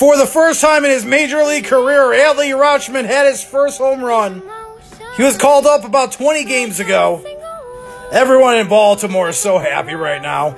For the first time in his major league career, Adley Rutschman had his first home run. He was called up about 20 games ago. Everyone in Baltimore is so happy right now.